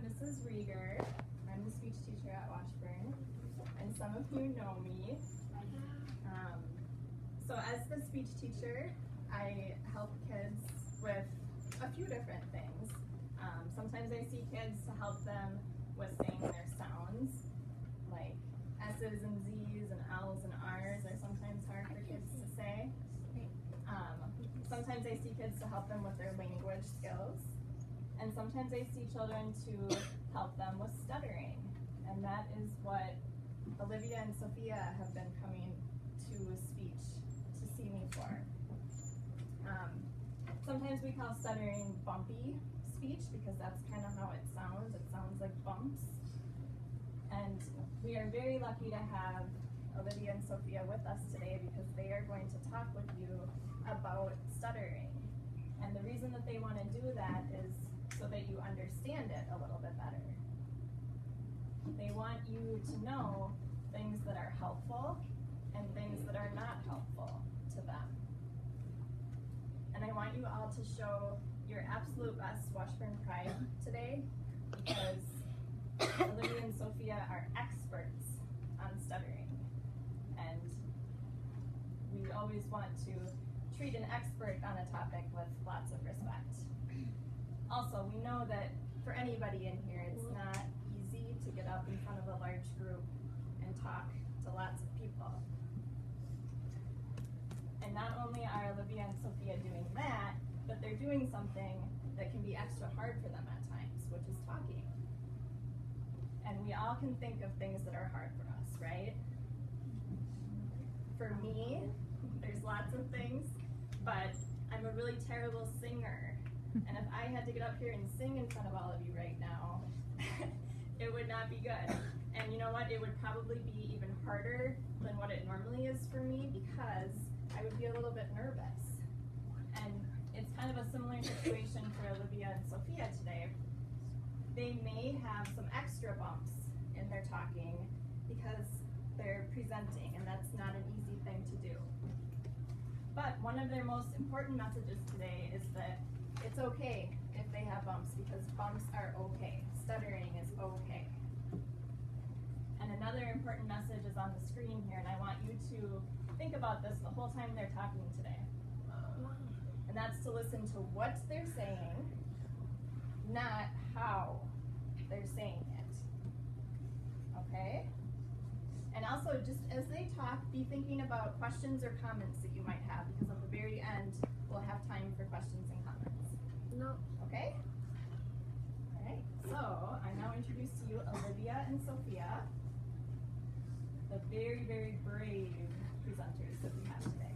Mrs. Reger. I'm the speech teacher at Washburn, and some of you know me. Um, so as the speech teacher, I help kids with a few different things. Um, sometimes I see kids to help them with saying their sounds, like S's and Z's and L's and R's are sometimes hard for kids to say. Um, sometimes I see kids to help them with their language skills. And sometimes I see children to help them with stuttering. And that is what Olivia and Sophia have been coming to a speech to see me for. Um, sometimes we call stuttering bumpy speech because that's kind of how it sounds. It sounds like bumps. And we are very lucky to have Olivia and Sophia with us today because they are going to talk with you about stuttering. And the reason that they want to do that is so that you understand it a little bit better. They want you to know things that are helpful and things that are not helpful to them. And I want you all to show your absolute best Washburn pride today because Olivia and Sophia are experts on stuttering. And we always want to treat an expert on a topic with lots of respect. Also, we know that for anybody in here, it's not easy to get up in front of a large group and talk to lots of people. And not only are Olivia and Sophia doing that, but they're doing something that can be extra hard for them at times, which is talking. And we all can think of things that are hard for us, right? For me, there's lots of things, but I'm a really terrible singer. And if I had to get up here and sing in front of all of you right now, it would not be good. And you know what? It would probably be even harder than what it normally is for me because I would be a little bit nervous. And it's kind of a similar situation for Olivia and Sophia today. They may have some extra bumps in their talking because they're presenting, and that's not an easy thing to do. But one of their most important messages today is that it's okay if they have bumps because bumps are okay. Stuttering is okay. And another important message is on the screen here, and I want you to think about this the whole time they're talking today. And that's to listen to what they're saying, not how they're saying it. Okay? And also, just as they talk, be thinking about questions or comments that you might have, because at the very end, we'll have time for questions and comments. No. Okay? Alright, so I now introduce to you Olivia and Sophia, the very, very brave presenters that we have today.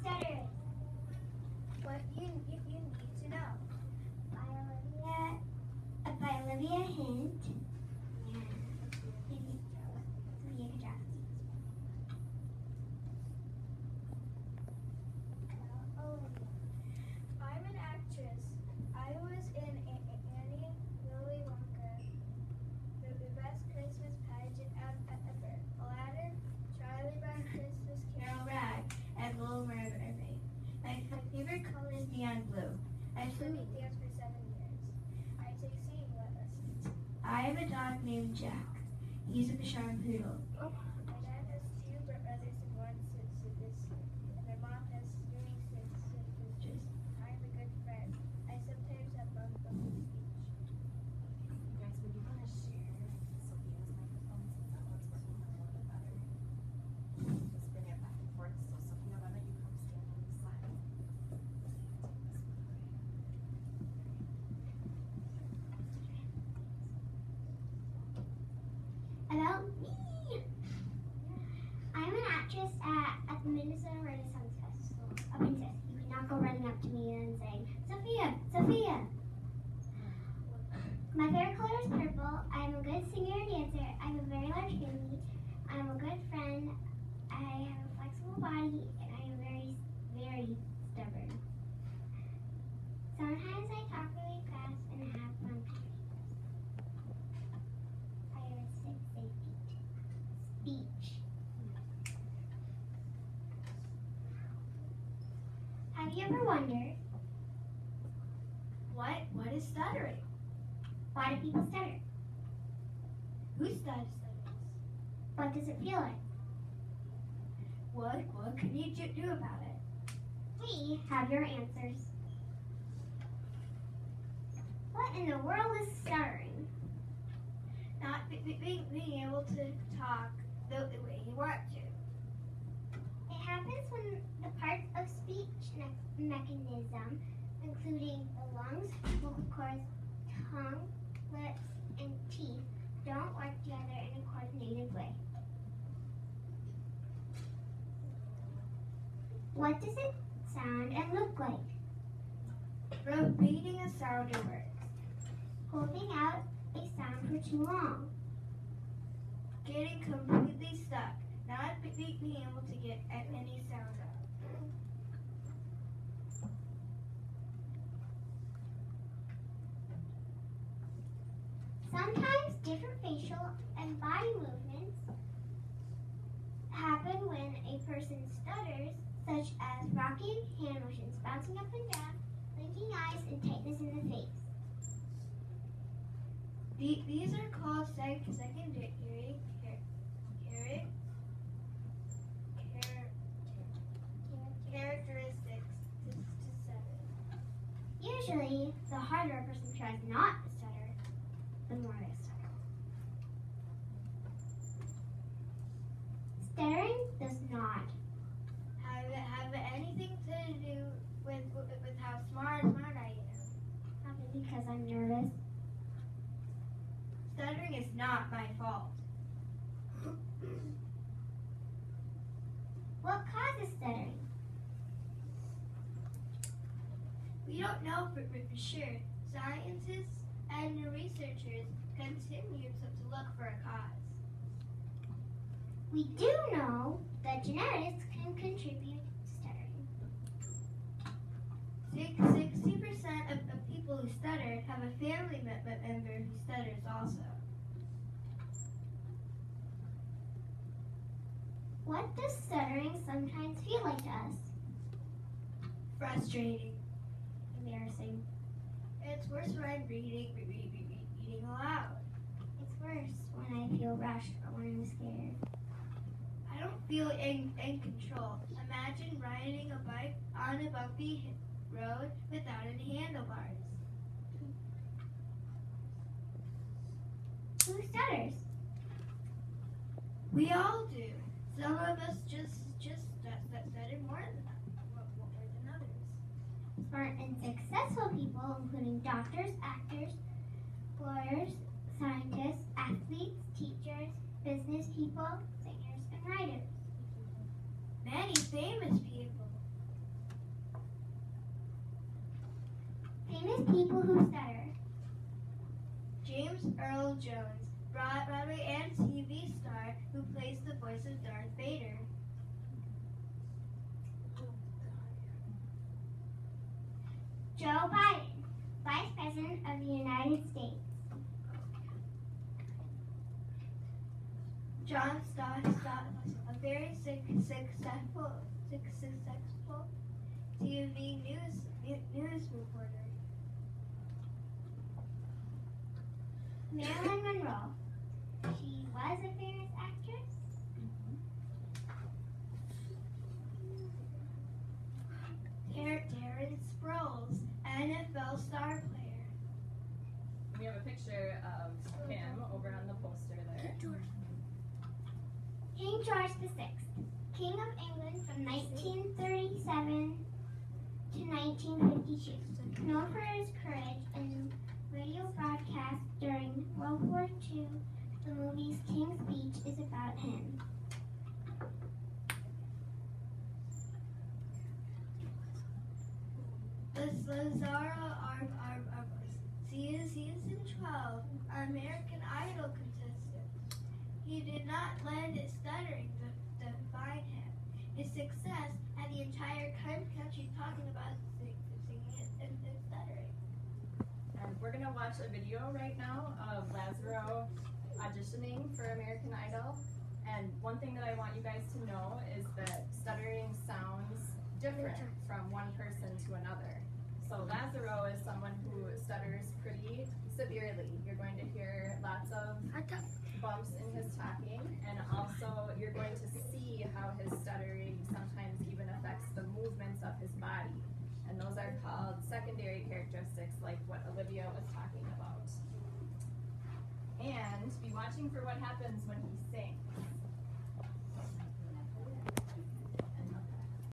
Stuttering. What you, you, you need to know. By Olivia, uh, by Olivia Hint. And Sophia Sophia Kajowski. I'm an actress. I was in A- A- Annie, Willy Wonka, the, the best Christmas pageant ev- ev- ever. Aladdin, Charlie Brown Christmas Carol Rag, and Little Mermaid. My, my favorite color is neon blue. I swimming dance for seven years. I take singing lessons. I have a dog named Jack. He's a Bichon Poodle. My dad has two brothers and one sister. And my mom has three sisters. I'm a good friend. I sometimes have fun from speech. You guys, would you want to share Sophia's microphone since that one's working a little bit better? Just bring it back and forth. So Sophia, why don't you come stand on this side? About me. I'm an actress at, at the Minnesota Renaissance Festival up in Sis. You cannot go running up to me and saying, Sophia, Sophia. My favorite color is purple. I'm a good singer and dancer. I have a very large family. I'm a good friend. I have a flexible body and I am very, very stubborn. Sometimes I talk really fast and have fun. I have a safety. Speech. Have you ever wondered what what is stuttering? Why do people stutter? Who stutters? What does it feel like? What, what can you do, about it? We have your answers. What in the world is stuttering? Not be, be, being, being able to talk the, the way you want to. It happens when the parts of speech me- mechanism, including the lungs, vocal cords, tongue, lips, and teeth, don't work together in a coordinated way. What does it sound and look like? Repeating a sound in words. Holding out a sound for too long. Getting completely stuck. Not be, be- being able to get a- any sound out. Sometimes different facial and body movements happen when a person stutters, such as rocking hand motions, bouncing up and down, blinking eyes, and tightness in the face. The, these are called sec- secondary hearing, hearing, char- characteristics to, to stutter. Usually, the harder a person tries not to stutter, the more they stutter. Stuttering does not Have it have anything to do with, with how smart smart I am? happen because I'm nervous. Stuttering is not my fault. What causes stuttering? We don't know for, for for sure. Scientists and researchers continue to, to look for a cause. We do know that genetics can contribute to stuttering. Sixty percent of, of people who stutter have a family me- me- member who stutters also. What does stuttering sometimes feel like to us? Frustrating. Embarrassing. It's worse when I'm reading, re- re- re- re- reading aloud. It's worse when I feel rushed or when I'm scared. I don't feel in, in control. Imagine riding a bike on a bumpy road without any handlebars. Who stutters? We all do. Some of us just just stutter more than more, than others. Smart and successful people, including doctors, actors, lawyers, scientists, athletes, teachers, business people, writers. Many famous people. Famous people who stutter. James Earl Jones, Broad- Broadway and TV star who plays the voice of Darth Vader. Joe Biden, Vice President of the United States. John Stott, Stott a very sick, successful, successful TV news news, reporter. Marilyn Monroe. She was a famous actress. Dar- Darren Sproles, NFL star player. We have a picture of him over on the poster there. King George VI, King of England from 1937 to 1952. Known for his courage in radio broadcasts during World War II, the movie's King's Speech is about him. Liz- Lazaro Ar- Ar- Ar- season, season 12, American Idol. He did not let his stuttering de- define him. His success had the entire country talking about sing- singing and, stuttering. And we're gonna watch a video right now of Lazaro auditioning for American Idol. And one thing that I want you guys to know is that stuttering sounds different from one person to another. So Lazaro is someone who stutters pretty severely. You're going to hear lots of bumps in his talking, and also you're going to see how his stuttering sometimes even affects the movements of his body. And those are called secondary characteristics, like what Olivia was talking about. And be watching for what happens when he sings.